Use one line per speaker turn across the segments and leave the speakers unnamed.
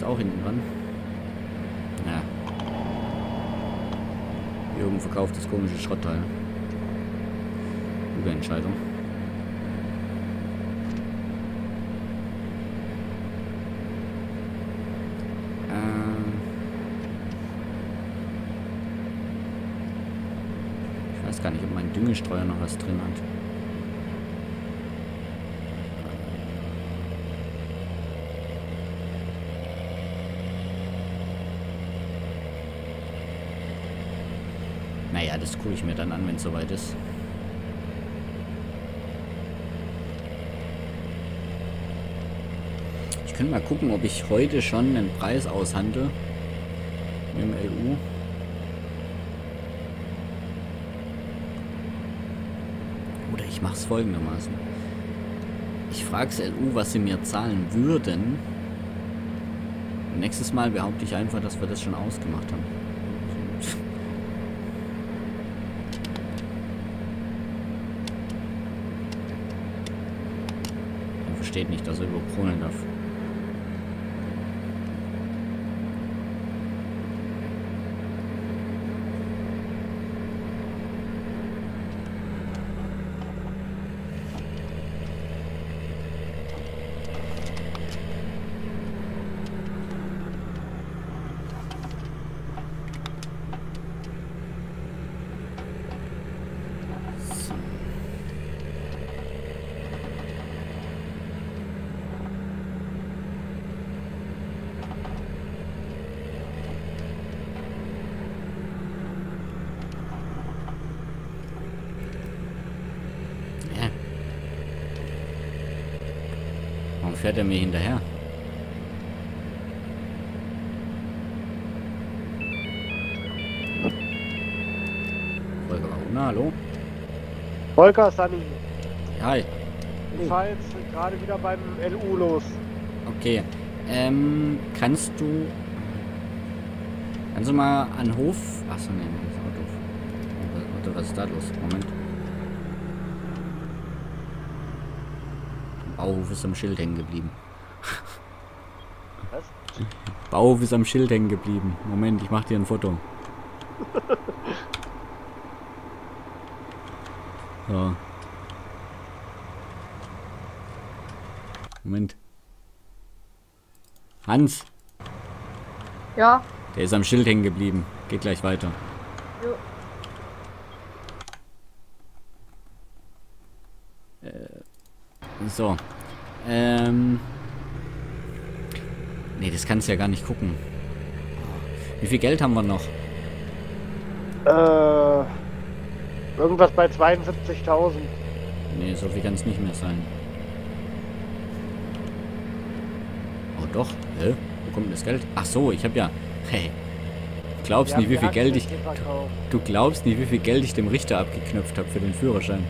Biobells auch hinten dran. Ja. Jürgen verkauft das komische Schrottteil. Gute Entscheidung. Ähm. Ich weiß gar nicht, ob mein Düngestreuer noch was drin hat. Naja, das gucke ich mir dann an, wenn es soweit ist. Ich könnte mal gucken, ob ich heute schon einen Preis aushandle. Mit dem LU. Oder ich mache es folgendermaßen. Ich frage das LU, was sie mir zahlen würden. Nächstes Mal behaupte ich einfach, dass wir das schon ausgemacht haben. Versteht nicht, dass er überkronen darf. So. Hä? Warum fährt er mir hinterher? Volker Wagner, hallo?
Volker, Sunny.
Hi.
Ich fahre jetzt gerade wieder beim LU los.
Okay. Ähm, kannst du. Kannst du mal an Hof. Achso, nee, das ist auch doof. Warte, was ist da los? Moment. Bauhof ist am Schild hängen geblieben.
Was?
Bauhof ist am Schild hängen geblieben. Moment, ich mach dir ein Foto. So. Moment. Hans,
Ja,
der ist am Schild hängen geblieben. Geht gleich weiter.
jo.
So. Ähm. Nee, das kannst du ja gar nicht gucken. Wie viel Geld haben wir noch?
Äh, irgendwas bei 72.000.
Nee, so viel kann es nicht mehr sein. Oh doch. Hä? Wo kommt denn das Geld? Ach so, ich habe ja. Hey. Du glaubst nicht, wie viel Geld ich.
Verkauft.
Du glaubst nicht, wie viel Geld ich dem Richter abgeknöpft habe für den Führerschein.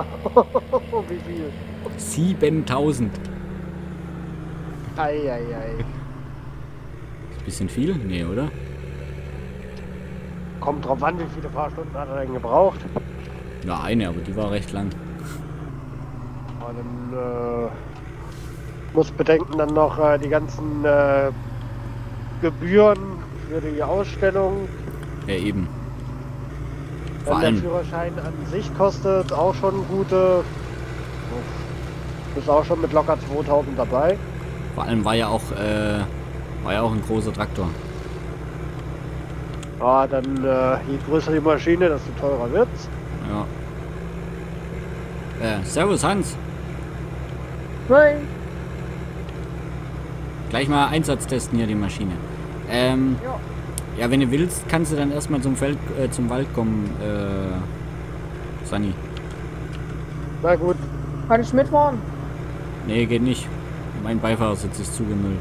Wie viel?
7000.
Eieiei.
Bisschen viel? Nee, oder?
Kommt drauf an, wie viele Fahrstunden hat er denn gebraucht.
Ja, eine, aber die war recht lang.
Und dann äh, muss bedenken dann noch äh, die ganzen äh, Gebühren für die Ausstellung.
Ja, eben. Vor
Dann der
allem,
Führerschein an sich kostet auch schon gute. Ist auch schon mit locker 2000 dabei.
vor allem war ja auch, äh, war ja auch ein großer Traktor.
Ja, dann äh, je größer die Maschine, desto teurer wird's.
Ja. Äh, servus Hans.
Nein.
Gleich mal Einsatz testen hier die Maschine. Ähm,
Ja.
Ja, wenn du willst, kannst du dann erstmal zum Feld, äh, zum Wald kommen, äh, Sunny.
Na gut,
Kann ich mitfahren?
Nee, geht nicht. Mein Beifahrersitz ist zugemüllt.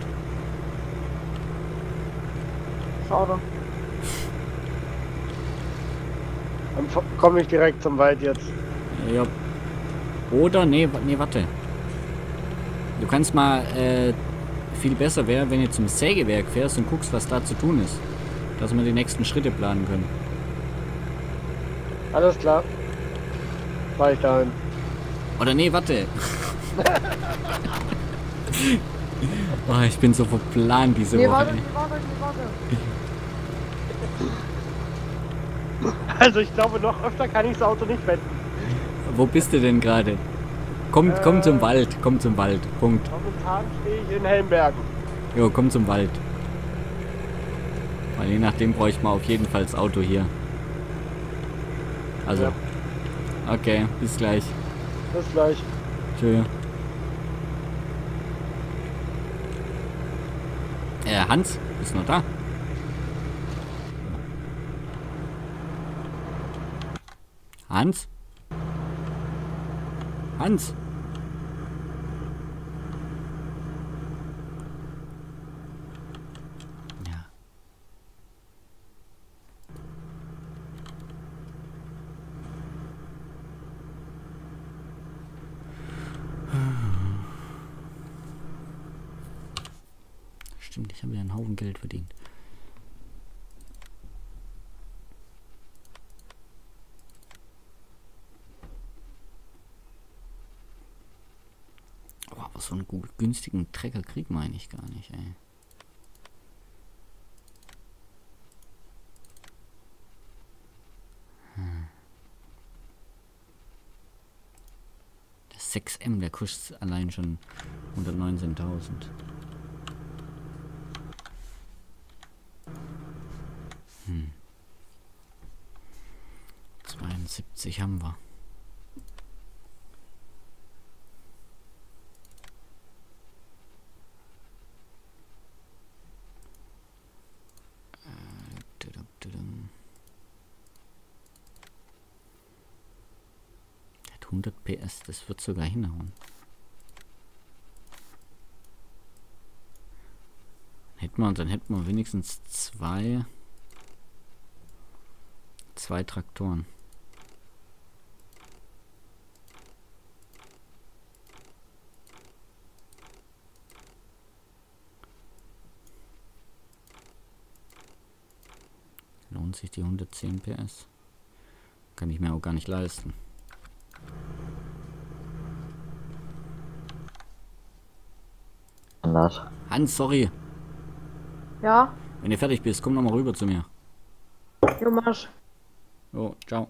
Schade.
dann komme ich direkt zum Wald jetzt.
Ja. Oder, nee, nee, warte. Du kannst mal, äh, viel besser wäre, wenn du zum Sägewerk fährst und guckst, was da zu tun ist. Dass wir die nächsten Schritte planen können.
Alles klar. Fahr ich dahin.
Oder nee, warte. Oh, ich bin so verplant diese
Nee,
Woche.
warte, nee, warte, nee, warte.
Also ich glaube, noch öfter kann ich das Auto nicht wenden.
Wo bist du denn gerade? Komm, komm zum
Äh.
Wald, komm zum Wald. Punkt.
Momentan stehe ich in Helmbergen.
Jo, komm zum Wald. Weil je nachdem bräuchte man auf jeden Fall das Auto hier. Also.
Ja.
Okay, bis gleich.
Bis gleich.
Tschö. Äh, Hans, bist du noch da? Hans? Hans? Ja. Stimmt, ich habe ja einen Haufen Geld verdient. So einen gut, günstigen Trecker kriegt man eigentlich gar nicht, ey. Hm. Der 6M, der kostet allein schon 119.000. Hm. 72 haben wir. Äh, tudum, tudum. Der hat 100 PS, das wird sogar hinhauen. Hätten wir, dann hätten wir wenigstens zwei zwei Traktoren. Lohnt sich die 110 PS? Kann ich mir auch gar nicht leisten.
Anders.
Hans, sorry.
Ja,
Wenn du fertig bist, komm noch mal rüber zu mir.
jo, Marsch.
Oh, ciao.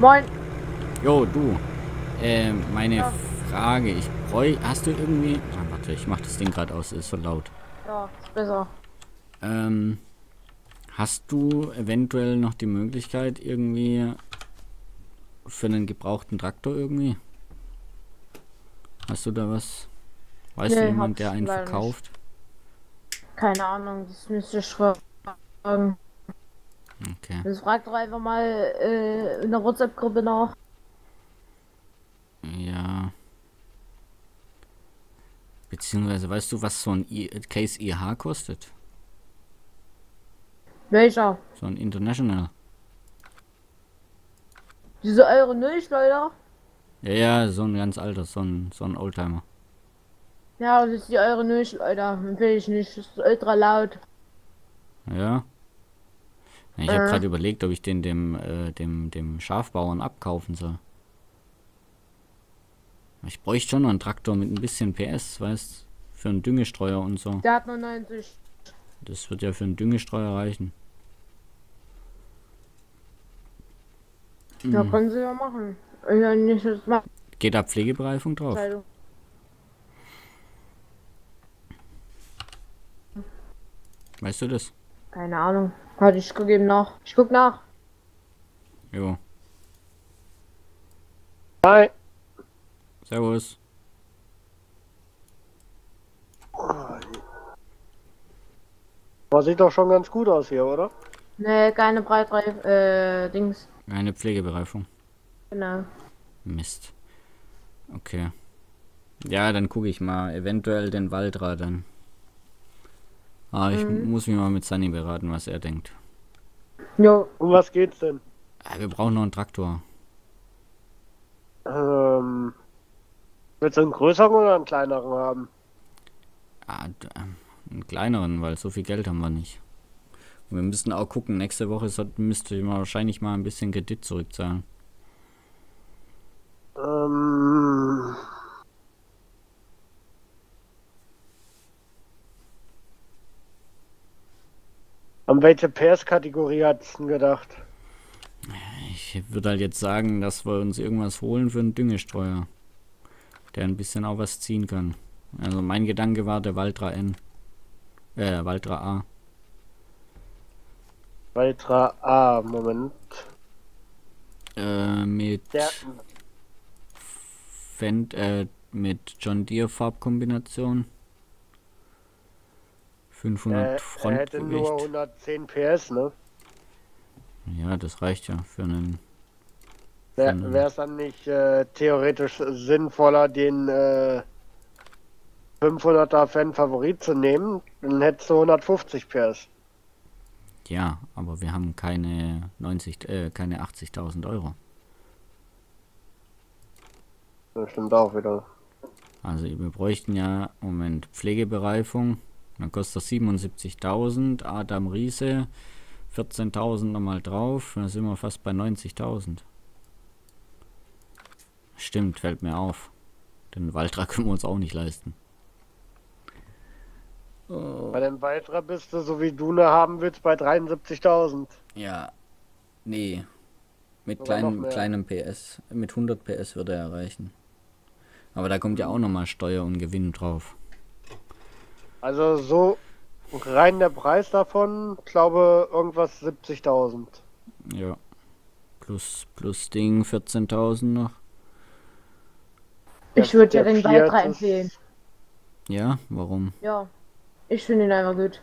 Moin.
Jo, du. Ähm, meine Frage, ich bräuch... Hast du irgendwie... Ah, warte, ich mach das Ding gerade aus, ist so laut.
Ja, ist besser.
Ähm, hast du eventuell noch die Möglichkeit irgendwie für einen gebrauchten Traktor irgendwie? Hast du da was? Weißt du
Nee,
jemand,
hab
der einen
leider nicht.
verkauft?
Keine Ahnung, das müsste ich fragen.
Okay.
Das fragt doch einfach mal äh, in der WhatsApp-Gruppe nach.
Ja. Beziehungsweise, weißt du, was so ein I Case IH kostet?
Welcher?
So ein International.
Diese eure Milch, Leute?
Ja, ja, so ein ganz alter, so ein, so ein Oldtimer.
Ja, das ist die eure Milch, Leute. Will ich nicht. Das ist ultra laut.
Ja. Ich habe
Äh.
gerade überlegt, ob ich den dem, äh, dem, dem Schafbauern abkaufen soll. Ich bräuchte schon noch einen Traktor mit ein bisschen PS, weißt Für einen Düngestreuer und so.
Der hat nur 90.
Das wird ja für einen Düngestreuer reichen.
Ja,
Hm.
können sie ja machen. Ja, nicht das macht
Geht da Pflegebereifung drauf? Weißt du das?
Keine Ahnung. Warte, ich guck eben nach. Ich guck nach.
Jo.
Hi.
Servus.
Das sieht doch schon ganz gut aus hier, oder?
Ne, keine Breitreif, äh, Dings.
Eine Pflegebereifung.
Genau.
Mist. Okay. Ja, dann gucke ich mal. Eventuell den Waldra dann. Ah, ich muss mich mal mit Sunny beraten, was er denkt.
Jo,
Um was geht's denn?
Ah, wir brauchen noch einen Traktor.
Ähm, willst du einen größeren oder einen kleineren haben?
Ah, ähm, einen kleineren, weil so viel Geld haben wir nicht. Und wir müssen auch gucken, nächste Woche müsste ich mal wahrscheinlich mal ein bisschen Kredit zurückzahlen.
An welche PS-Kategorie hat's denn gedacht?
Ich würde halt jetzt sagen, dass wir uns irgendwas holen für einen Düngestreuer. Der ein bisschen auch was ziehen kann. Also mein Gedanke war der Valtra N. Äh, Valtra A.
Valtra A, Moment.
Äh, mit
Der,
Fend, äh, mit John Deere Farbkombination. 500
äh, er hätte nur
Frontgewicht.
110 PS, ne?
Ja, das reicht ja für einen.
Wäre es dann nicht äh, theoretisch sinnvoller, den äh, 500er Fan Favorit zu nehmen? Dann hättest du 150 PS.
Ja, aber wir haben keine 90, äh, keine 80.000 Euro.
Das stimmt auch wieder.
Also wir bräuchten ja, Moment, Pflegebereifung. Dann kostet das 77.000. Adam Riese, 14.000 nochmal drauf. Dann sind wir fast bei 90.000. Stimmt, fällt mir auf. Den Waltra können wir uns auch nicht leisten.
Bei dem Valtra bist du, so wie du ne haben willst, bei 73.000.
Ja, nee. Mit kleinem, kleinem PS. Mit 100 PS würde er erreichen. Aber da kommt ja auch nochmal Steuer und Gewinn drauf.
Also so rein der Preis davon, glaube irgendwas 70.000.
Ja. Plus, plus Ding 14.000 noch.
ich würde ja den
ist-
empfehlen.
Ja, warum?
Ja. Ich finde ihn einfach gut.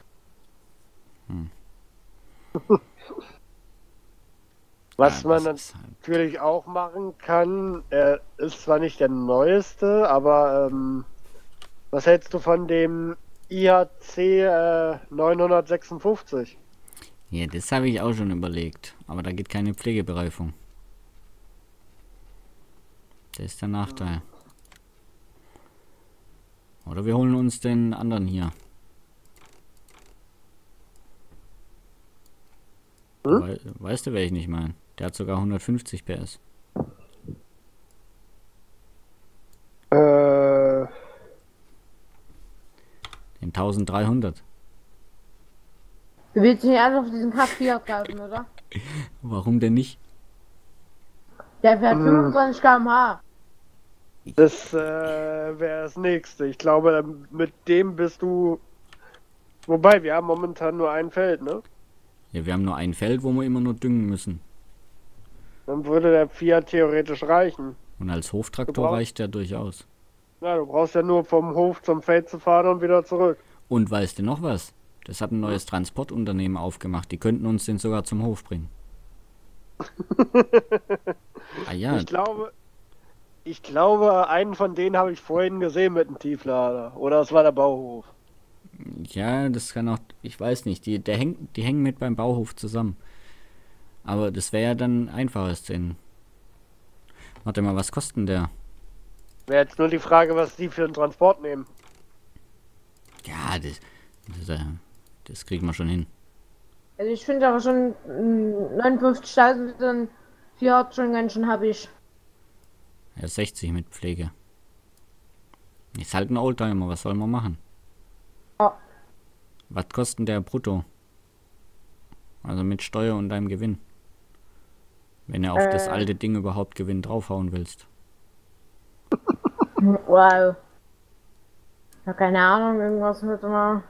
Was
Ja,
man
ist halt-
natürlich auch machen kann, er ist zwar nicht der neueste, aber ähm, was hältst du von dem IHC äh, 956?
Ja, das habe ich auch schon überlegt. Aber da geht keine Pflegebereifung. Das ist der Nachteil. Oder wir holen uns den anderen hier.
Hm?
Wei weißt du, wer ich nicht meine? Der hat sogar 150 PS. 1300.
Du willst nicht einfach auf diesen K4 kaufen, oder?
Warum denn nicht?
Der fährt
Hm.
25 km/h.
das äh, wäre das nächste. Ich glaube, mit dem bist du. Wobei, wir haben momentan nur ein Feld, ne?
Ja, wir haben nur ein Feld, wo wir immer nur düngen müssen.
Dann würde der Fiat theoretisch reichen.
Und als Hoftraktor
brauchst-
reicht der durchaus.
Na, du brauchst ja nur vom Hof zum Feld zu fahren und wieder zurück.
Und weißt du noch was? Das hat ein neues Transportunternehmen aufgemacht. Die könnten uns den sogar zum Hof bringen. ah ja,
Ich glaube, ich glaube, einen von denen habe ich vorhin gesehen mit dem Tieflader. Oder es war der Bauhof.
ja, das kann auch, ich weiß nicht, die, der hängt, die hängen mit beim Bauhof zusammen. Aber das wäre ja dann einfaches den. Warte mal, was kostet denn der?
Wäre jetzt nur die Frage, was die für einen Transport nehmen.
Ja, das, das, äh, das kriegen wir schon hin.
Also ich finde aber schon mm, 59.000 für den Fiat schon ganz schön hab ich.
Ja, 60 mit Pflege. Ist halt ein Oldtimer, was soll man machen?
Ja.
Was kostet der brutto? Also mit Steuer und deinem Gewinn. Wenn du auf das
Äh.
alte Ding überhaupt Gewinn draufhauen willst.
Wow. Ja, keine Ahnung, irgendwas mit immer.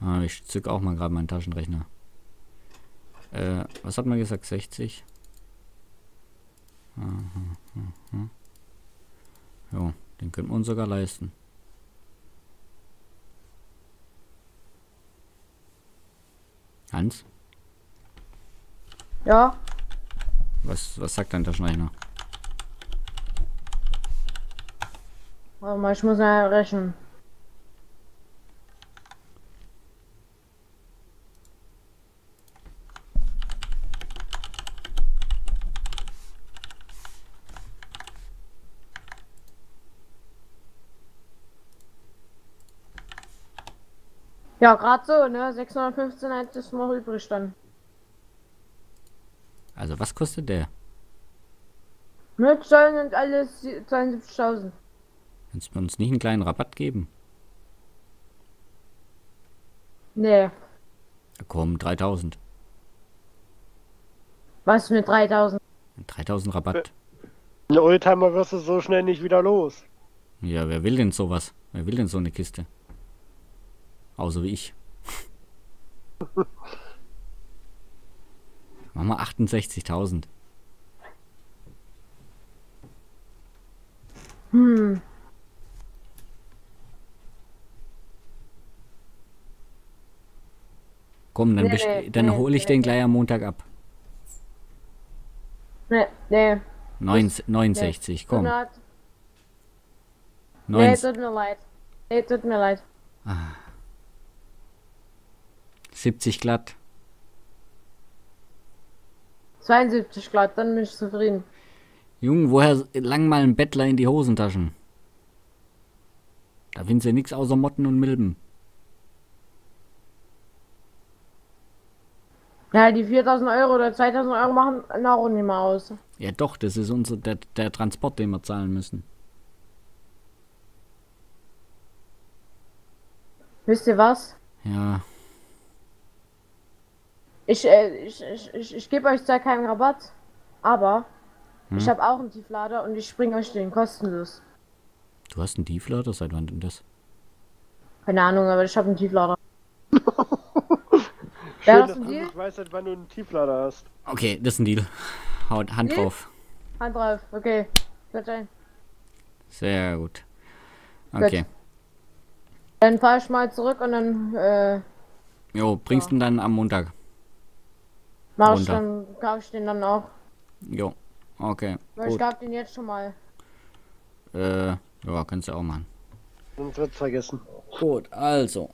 Ah, ich zück auch mal gerade meinen Taschenrechner. Äh, was hat man gesagt? 60? Aha, aha. Jo, den könnten wir uns sogar leisten. Hans,
Ja,
was, was sagt dein Taschenrechner?
warte mal, ich muss mal rechnen. Ja, gerade so, ne? 615 hat es noch übrig dann.
Also, was kostet der?
Mit Zöllen und alles 72.000.
Kannst du uns nicht einen kleinen Rabatt geben?
Nee,
komm, 3000.
was mit 3000?
3000 Rabatt.
Einen Oldtimer wirst du so schnell nicht wieder los.
Ja, wer will denn sowas? Wer will denn so eine Kiste? Außer wie ich. Machen wir 68.000.
Hm,
Komm, dann,
Nee,
dann
nee,
hole ich
nee,
den gleich am Montag ab.
nee, nee.
9, 69,
Tut
komm.
leid. Nee,
9,
tut mir leid. Nee, tut mir leid.
70 glatt.
72 glatt, dann bin ich zufrieden.
Junge, woher lang mal ein Bettler in die Hosentaschen? Da findest du ja nichts außer Motten und Milben.
Ja, die 4000 Euro oder 2000 Euro machen auch nicht mehr aus.
Ja doch, das ist unser, der, der Transport, den wir zahlen müssen.
Wisst ihr was?
Ja,
Ich, äh, ich, ich, ich, ich gebe euch zwar keinen Rabatt, aber
Hm?
ich habe auch einen Tieflader und ich bringe euch den kostenlos.
du hast einen Tieflader, seit wann denn das?
Keine Ahnung, aber ich habe einen Tieflader.
Schön,
das
dass
ein
du
Deal?
nicht weißt, wann du einen Tieflader hast.
Okay, das ist ein Deal. Haut Hand
Deal?
drauf.
Hand drauf, okay. Gut, ein.
Sehr gut. Okay.
Dann fahre ich mal zurück und dann äh,
Jo, bringst du ihn dann am Montag?
Mache ich dann, kaufe ich den dann auch.
Jo. Okay.
Weil ich kaufe den jetzt schon mal.
Äh, ja, kannst du auch machen.
Sonst wird's vergessen.
Gut, also.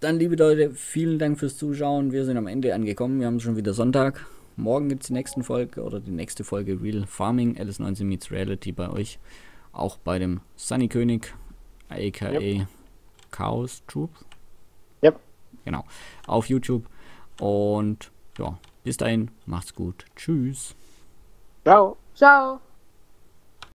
Dann, liebe Leute, vielen Dank fürs Zuschauen. Wir sind am Ende angekommen. Wir haben schon wieder Sonntag. Morgen gibt es die nächste Folge oder die nächste Folge Real Farming LS19 Meets Reality bei euch. Auch bei dem Sunny König, aka Chaos Troop.
Yep.
Genau. Auf YouTube. Und ja, bis dahin, macht's gut. Tschüss.
Ciao.
Ciao.